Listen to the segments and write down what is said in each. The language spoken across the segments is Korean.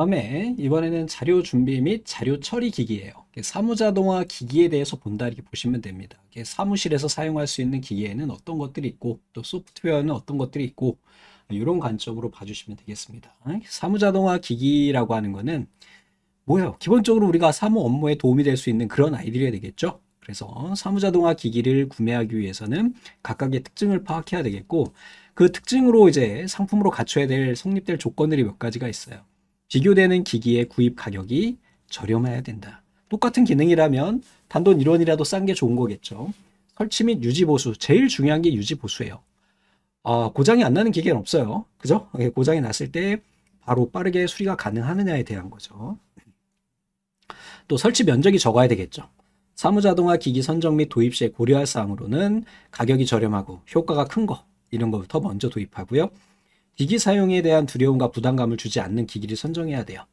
다음에 이번에는 자료 준비 및 자료 처리 기기예요. 사무자동화 기기에 대해서 본다 이렇게 보시면 됩니다. 사무실에서 사용할 수 있는 기기에는 어떤 것들이 있고 또 소프트웨어는 어떤 것들이 있고 이런 관점으로 봐주시면 되겠습니다. 사무자동화 기기라고 하는 거는 뭐예요? 기본적으로 우리가 사무 업무에 도움이 될 수 있는 그런 아이들이 되겠죠. 그래서 사무자동화 기기를 구매하기 위해서는 각각의 특징을 파악해야 되겠고 그 특징으로 이제 상품으로 갖춰야 될 성립될 조건들이 몇 가지가 있어요. 비교되는 기기의 구입 가격이 저렴해야 된다. 똑같은 기능이라면 단돈 1원이라도 싼 게 좋은 거겠죠. 설치 및 유지 보수. 제일 중요한 게 유지 보수예요. 아, 고장이 안 나는 기계는 없어요. 그죠? 예, 고장이 났을 때 바로 빠르게 수리가 가능하느냐에 대한 거죠. 또 설치 면적이 적어야 되겠죠. 사무자동화 기기 선정 및 도입 시에 고려할 사항으로는 가격이 저렴하고 효과가 큰 거 이런 것부터 먼저 도입하고요. 기기 사용에 대한 두려움과 부담감을 주지 않는 기기를 선정해야 돼요.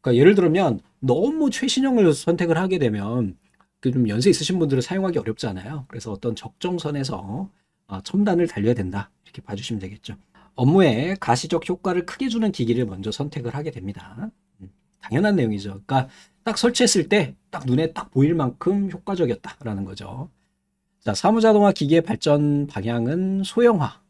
그러니까 예를 들면 너무 최신형을 선택을 하게 되면 그좀 연세 있으신 분들은 사용하기 어렵잖아요. 그래서 어떤 적정선에서 어, 첨단을 달려야 된다. 이렇게 봐주시면 되겠죠. 업무에 가시적 효과를 크게 주는 기기를 먼저 선택을 하게 됩니다. 음, 당연한 내용이죠. 그러니까 딱 설치했을 때 딱 눈에 딱 보일 만큼 효과적이었다라는 거죠. 자, 사무자동화 기기의 발전 방향은 소형화,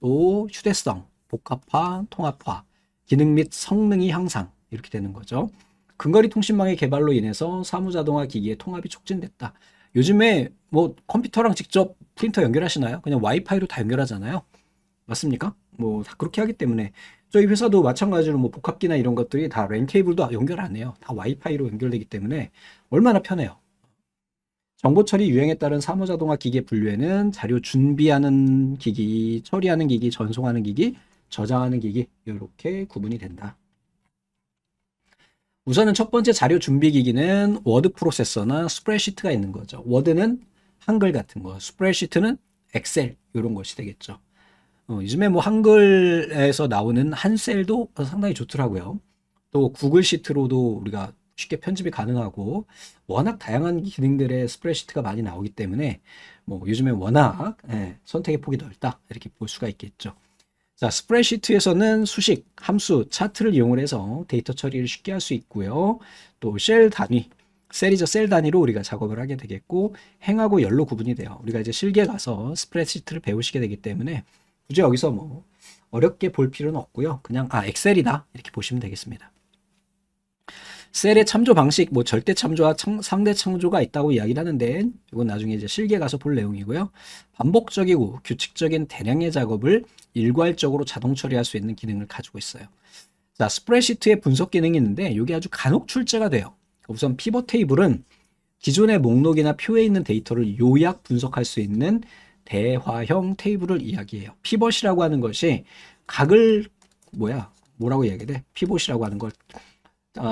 또 휴대성, 복합화, 통합화, 기능 및 성능이 향상 이렇게 되는 거죠. 근거리 통신망의 개발로 인해서 사무자동화 기기의 통합이 촉진됐다. 요즘에 뭐 컴퓨터랑 직접 프린터 연결하시나요? 그냥 와이파이로 다 연결하잖아요. 맞습니까? 뭐 다 그렇게 하기 때문에 저희 회사도 마찬가지로 뭐 복합기나 이런 것들이 다 랜 케이블도 연결 안 해요. 다 와이파이로 연결되기 때문에 얼마나 편해요. 정보 처리 유형에 따른 사무자동화 기계 분류에는 자료 준비하는 기기, 처리하는 기기, 전송하는 기기, 저장하는 기기 이렇게 구분이 된다. 우선은 첫 번째 자료 준비 기기는 워드 프로세서나 스프레드시트가 있는 거죠. 워드는 한글 같은 거, 스프레드시트는 엑셀 이런 것이 되겠죠. 어, 요즘에 뭐 한글에서 나오는 한셀도 상당히 좋더라고요. 또 구글 시트로도 우리가 쉽게 편집이 가능하고 워낙 다양한 기능들의 스프레드시트가 많이 나오기 때문에 뭐 요즘에 워낙 예, 선택의 폭이 넓다 이렇게 볼 수가 있겠죠. 자, 스프레드시트에서는 수식, 함수, 차트를 이용을 해서 데이터 처리를 쉽게 할 수 있고요. 또 셀 단위, 셀이죠. 셀 단위로 우리가 작업을 하게 되겠고 행하고 열로 구분이 돼요. 우리가 이제 실기 가서 스프레드시트를 배우시게 되기 때문에 굳이 여기서 뭐 어렵게 볼 필요는 없고요. 그냥 아 엑셀이다 이렇게 보시면 되겠습니다. 셀의 참조 방식, 뭐 절대 참조와 청, 상대 참조가 있다고 이야기를 하는데 이건 나중에 이제 실기에 가서 볼 내용이고요. 반복적이고 규칙적인 대량의 작업을 일괄적으로 자동 처리할 수 있는 기능을 가지고 있어요. 자, 스프레드시트의 분석 기능이 있는데 이게 아주 간혹 출제가 돼요. 우선 피벗 테이블은 기존의 목록이나 표에 있는 데이터를 요약 분석할 수 있는 대화형 테이블을 이야기해요. 피벗이라고 하는 것이 각을 뭐야 뭐라고 이야기해? 돼? 피벗이라고 하는 걸 어,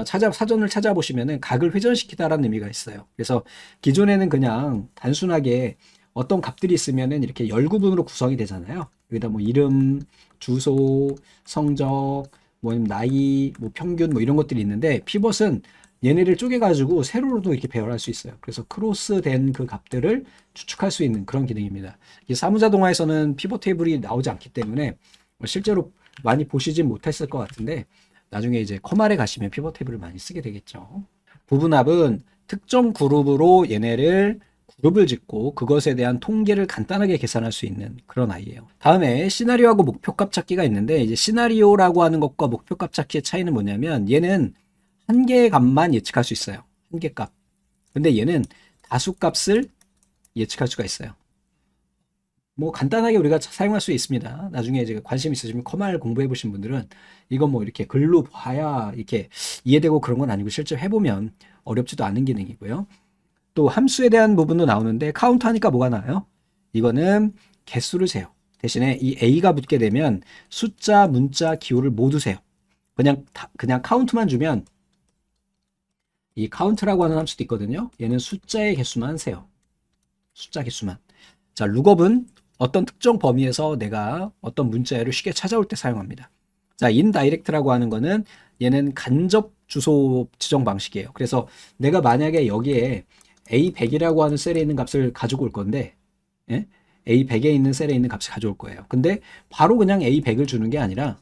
찾아 사전을 찾아보시면은 각을 회전시키다라는 의미가 있어요. 그래서 기존에는 그냥 단순하게 어떤 값들이 있으면은 이렇게 열 구분으로 구성이 되잖아요. 여기다 뭐 이름, 주소, 성적, 뭐 나이, 뭐 평균 뭐 이런 것들이 있는데 피벗은 얘네를 쪼개가지고 세로로도 이렇게 배열할 수 있어요. 그래서 크로스된 그 값들을 추측할 수 있는 그런 기능입니다. 이 사무자 동화에서는 피벗 테이블이 나오지 않기 때문에 뭐 실제로 많이 보시진 못했을 것 같은데 나중에 이제 커말에 가시면 피벗 테이블을 많이 쓰게 되겠죠. 부분합은 특정 그룹으로 얘네를 그룹을 짓고 그것에 대한 통계를 간단하게 계산할 수 있는 그런 아이예요. 다음에 시나리오하고 목표값 찾기가 있는데 이제 시나리오라고 하는 것과 목표값 찾기의 차이는 뭐냐면 얘는 한 개의 값만 예측할 수 있어요. 한 개 값. 근데 얘는 다수 값을 예측할 수가 있어요. 뭐 간단하게 우리가 사용할 수 있습니다. 나중에 이제 관심 있으시면 컴활 공부해 보신 분들은 이건 뭐 이렇게 글로 봐야 이렇게 이해되고 그런 건 아니고 실제 해보면 어렵지도 않은 기능이고요. 또 함수에 대한 부분도 나오는데 카운트 하니까 뭐가 나요? 이거는 개수를 세요. 대신에 이 a가 붙게 되면 숫자, 문자, 기호를 모두 세요. 그냥 그냥 카운트만 주면 이 카운트라고 하는 함수도 있거든요. 얘는 숫자의 개수만 세요. 숫자 개수만. 자, lookup은 어떤 특정 범위에서 내가 어떤 문자를 쉽게 찾아올 때 사용합니다. 자, indirect라고 하는 거는 얘는 간접 주소 지정 방식이에요. 그래서 내가 만약에 여기에 A100이라고 하는 셀에 있는 값을 가지고 올 건데 예? A100에 있는 셀에 있는 값을 가져올 거예요. 근데 바로 그냥 A100을 주는 게 아니라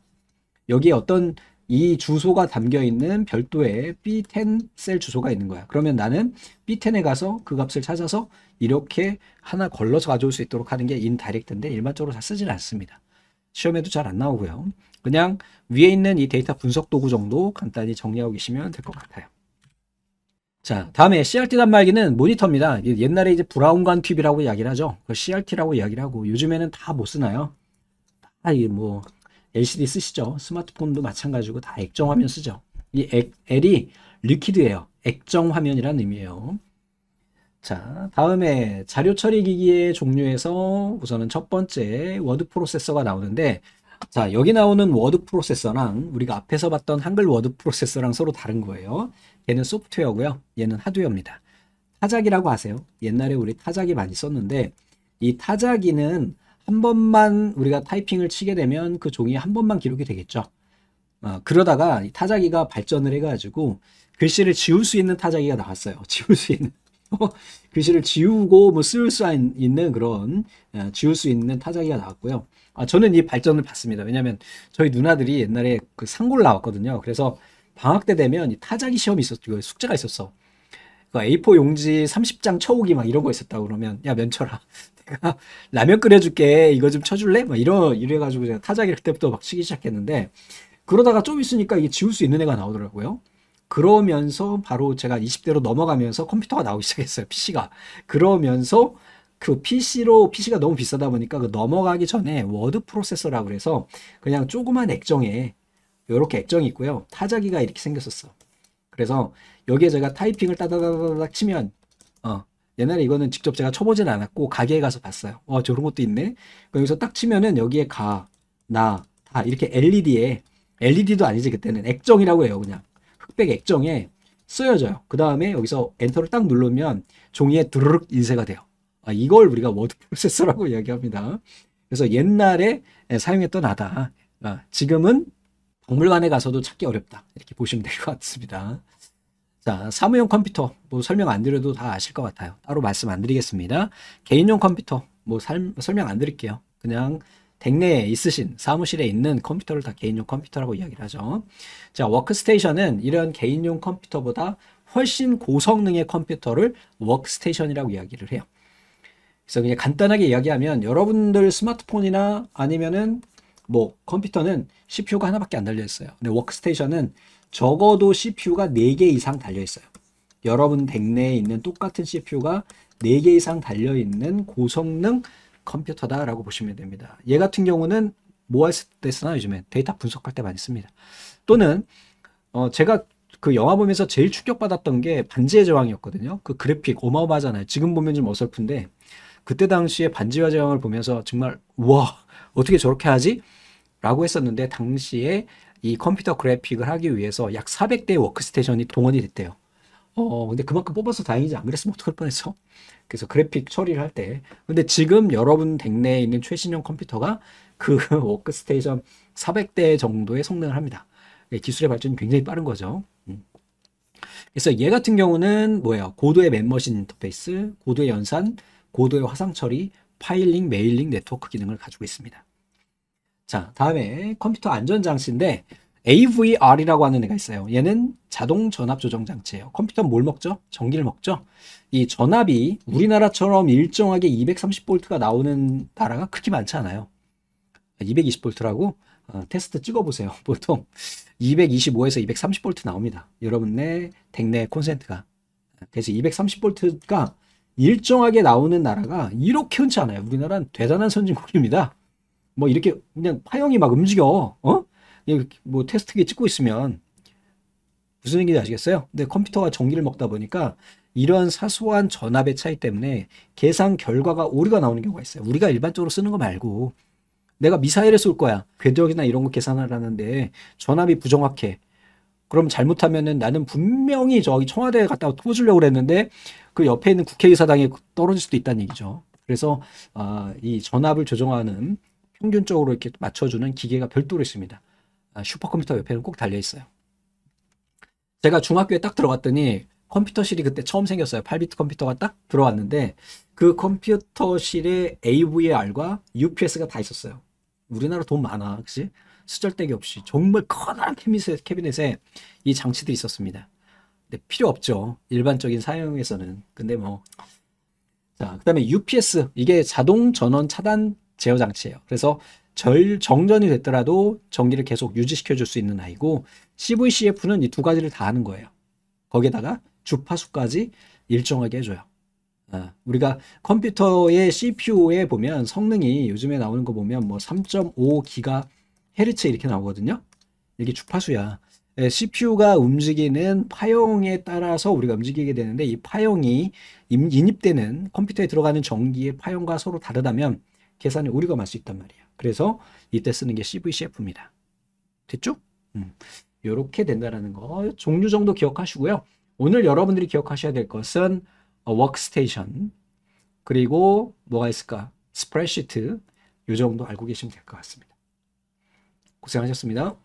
여기에 어떤 이 주소가 담겨 있는 별도의 B10 셀 주소가 있는 거야. 그러면 나는 B10에 가서 그 값을 찾아서 이렇게 하나 걸러서 가져올 수 있도록 하는 게 인다이렉트인데 일반적으로 다 쓰지는 않습니다. 시험에도 잘 안 나오고요. 그냥 위에 있는 이 데이터 분석 도구 정도 간단히 정리하고 계시면 될 것 같아요. 자, 다음에 CRT 단말기는 모니터입니다. 옛날에 이제 브라운관 팁이라고 이야기를 하죠. 그 CRT라고 이야기를 하고 요즘에는 다 못 쓰나요? 다 이뭐 LCD 쓰시죠. 스마트폰도 마찬가지고 다 액정 화면 쓰죠. 이 액, L이 liquid예요. 액정 화면이라는 의미예요. 자, 다음에 자료 처리 기기의 종류에서 우선은 첫 번째 워드 프로세서가 나오는데 자, 여기 나오는 워드 프로세서랑 우리가 앞에서 봤던 한글 워드 프로세서랑 서로 다른 거예요. 얘는 소프트웨어고요. 얘는 하드웨어입니다. 타자기라고 하세요. 옛날에 우리 타자기 많이 썼는데 이 타자기는 한 번만 우리가 타이핑을 치게 되면 그 종이에 한 번만 기록이 되겠죠. 어, 그러다가 타자기가 발전을 해가지고 글씨를 지울 수 있는 타자기가 나왔어요. 지울 수 있는. 글씨를 지우고 뭐 쓸 수 있는 그런 어, 지울 수 있는 타자기가 나왔고요. 아, 저는 이 발전을 봤습니다. 왜냐하면 저희 누나들이 옛날에 그 상고를 나왔거든요. 그래서 방학 때 되면 이 타자기 시험이 있었죠. 숙제가 있었어. 그 A4 용지 30장 쳐오기 막 이런 거 있었다고 그러면 야 면 내가 라면 끓여줄게 이거 좀 쳐줄래? 막 이러 이래가지고 제가 타자기 그때부터 막 치기 시작했는데 그러다가 좀 있으니까 이게 지울 수 있는 애가 나오더라고요. 그러면서 바로 제가 20대로 넘어가면서 컴퓨터가 나오기 시작했어요. PC가. 그러면서 그 PC로 PC가 너무 비싸다 보니까 그 넘어가기 전에 워드 프로세서라고 그래서 그냥 조그만 액정에 이렇게 액정이 있고요. 타자기가 이렇게 생겼었어. 그래서 여기에 제가 타이핑을 따다다다닥 치면 어 옛날에 이거는 직접 제가 쳐보진 않았고 가게에 가서 봤어요. 어 저런 것도 있네. 여기서 딱 치면은 여기에 가, 나, 다 이렇게 LED에 LED도 아니지 그때는 액정이라고 해요 그냥 흑백 액정에 쓰여져요. 그 다음에 여기서 엔터를 딱 누르면 종이에 두르륵 인쇄가 돼요. 아, 이걸 우리가 워드 프로세서라고 이야기합니다. 그래서 옛날에 사용했던 하다. 아, 지금은 박물관에 가서도 찾기 어렵다. 이렇게 보시면 될 것 같습니다. 자, 사무용 컴퓨터 뭐 설명 안 드려도 다 아실 것 같아요. 따로 말씀 안 드리겠습니다. 개인용 컴퓨터 뭐 살, 설명 안 드릴게요. 그냥 댁내에 있으신 사무실에 있는 컴퓨터를 다 개인용 컴퓨터라고 이야기를 하죠. 자, 워크스테이션은 이런 개인용 컴퓨터보다 훨씬 고성능의 컴퓨터를 워크스테이션이라고 이야기를 해요. 그래서 그냥 간단하게 이야기하면 여러분들 스마트폰이나 아니면은 뭐 컴퓨터는 CPU가 하나밖에 안 달려 있어요. 근데 워크스테이션은 적어도 CPU가 4개 이상 달려 있어요. 여러분 댁 내에 있는 똑같은 CPU가 4개 이상 달려 있는 고성능 컴퓨터다라고 보시면 됩니다. 얘 같은 경우는 뭐 할 때 쓰나 요즘에 데이터 분석할 때 많이 씁니다. 또는 어 제가 그 영화 보면서 제일 충격받았던 게 반지의 제왕이었거든요. 그 그래픽 어마어마하잖아요. 지금 보면 좀 어설픈데 그때 당시에 반지의 제왕을 보면서 정말 와 어떻게 저렇게 하지? 라고 했었는데 당시에 이 컴퓨터 그래픽을 하기 위해서 약 400대의 워크스테이션이 동원이 됐대요. 어, 근데 그만큼 뽑아서 다행이지 안 그랬으면 어떡할 뻔했어. 그래서 그래픽 처리를 할 때. 근데 지금 여러분 댁내에 있는 최신형 컴퓨터가 그 워크스테이션 400대 정도의 성능을 합니다. 예, 기술의 발전이 굉장히 빠른 거죠. 음. 그래서 얘 같은 경우는 뭐예요? 고도의 man machine 인터페이스, 고도의 연산, 고도의 화상 처리, filing, mailing 네트워크 기능을 가지고 있습니다. 자, 다음에 컴퓨터 안전 장치인데 AVR이라고 하는 애가 있어요. 얘는 자동 전압 조정 장치예요. 컴퓨터는 뭘 먹죠? 전기를 먹죠. 이 전압이 우리나라처럼 일정하게 230V가 나오는 나라가 그렇게 많지 않아요. 220V라고 어, 테스터 찍어보세요. 보통 225에서 230V 나옵니다. 여러분네 댁내 콘센트가. 그래서 230V가 일정하게 나오는 나라가 이렇게 흔치 않아요. 우리나라는 대단한 선진국입니다. 뭐 이렇게 그냥 파형이 막 움직여. 어? 뭐 테스트기 찍고 있으면 무슨 얘기인지 아시겠어요? 근데 컴퓨터가 전기를 먹다 보니까 이런 사소한 전압의 차이 때문에 계산 결과가 오류가 나오는 경우가 있어요. 우리가 일반적으로 쓰는 거 말고 내가 미사일을 쏠 거야. 궤적이나 이런 거 계산하라는데 전압이 부정확해. 그럼 잘못하면은 나는 분명히 저기 청와대에 갔다가 꽂으려고 그랬는데 그 옆에 있는 국회의사당에 떨어질 수도 있다는 얘기죠. 그래서 아, 이 전압을 조정하는 평균적으로 이렇게 맞춰주는 기계가 별도로 있습니다. 아, 슈퍼컴퓨터 옆에는 꼭 달려 있어요. 제가 중학교에 딱 들어갔더니 컴퓨터실이 그때 처음 생겼어요. 8비트 컴퓨터가 딱 들어왔는데 그 컴퓨터실에 AVR과 UPS가 다 있었어요. 우리나라 돈 많아, 그치? 수절대기 없이 정말 커다란 캐비넷에, 캐비넷에 이 장치들이 있었습니다. 근데 필요 없죠. 일반적인 사용에서는. 근데 뭐 자, 그 다음에 UPS 이게 자동 전원 차단 제어 장치예요. 그래서 절 정전이 됐더라도 전기를 계속 유지시켜 줄 수 있는 아이고 CVCF는 이 두 가지를 다 하는 거예요. 거기에다가 주파수까지 일정하게 해줘요. 아, 우리가 컴퓨터의 CPU에 보면 성능이 요즘에 나오는 거 보면 뭐 3.5 기가 헤르츠 이렇게 나오거든요. 이게 주파수야. 예, CPU가 움직이는 파형에 따라서 우리가 움직이게 되는데 이 파형이 임- 인입되는 컴퓨터에 들어가는 전기의 파형과 서로 다르다면 계산에 오류가 날수 있단 말이에요. 그래서 이때 쓰는 게 CVCF입니다. 됐죠? 음. 이렇게 된다라는 거 종류 정도 기억하시고요. 오늘 여러분들이 기억하셔야 될 것은 어, 워크스테이션 그리고 뭐가 있을까? 스프레드시트 이 정도 알고 계시면 될 것 같습니다. 고생하셨습니다.